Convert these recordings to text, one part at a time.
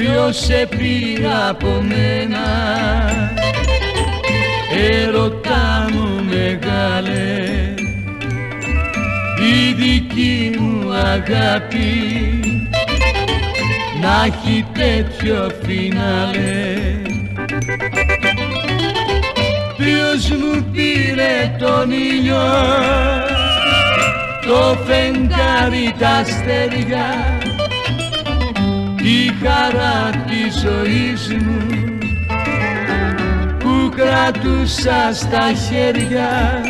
ποιος σε πήρα από μένα; Ερωτά μου μεγάλε η δική μου αγάπη. Να έχει τέτοιο φινάλε. Ποιος μου πήρε τον ήλιο; Το φεγγάρι τα αστέρια τη χαρά της ζωής μου που κρατούσα στα χέρια.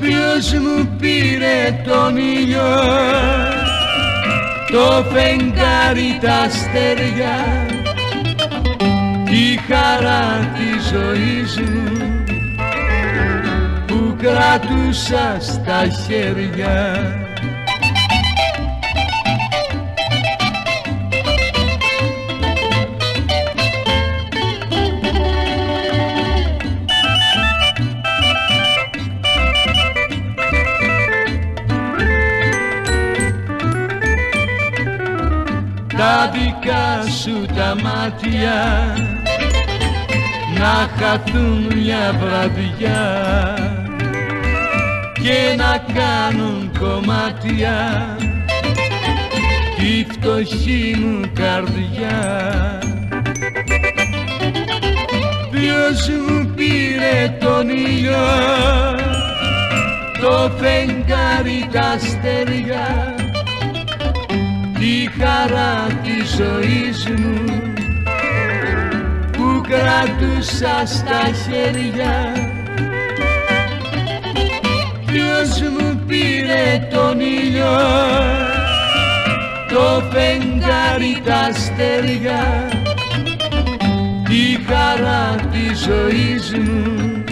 Ποιος μου πήρε τον ήλιο το φεγγάρι τα αστέρια. Τη χαρά της ζωής μου που κρατούσα στα χέρια τα δικά σου τα μάτια να χαθούν μια βραδιά και να κάνουν κομμάτια τη φτωχή μου καρδιά. Ποιος μου πήρε τον ήλιο το φεγγάρι τα αστέρια τη χαρά της ζωής μου που κρατούσα στα χέρια. Ποιος μου πήρε τον ήλιο το φεγγάρι τα αστέρια. Τη χαρά της ζωής μου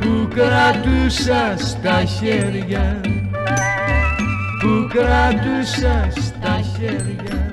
που κρατούσα στα χέρια που κράτουσα στα χέρια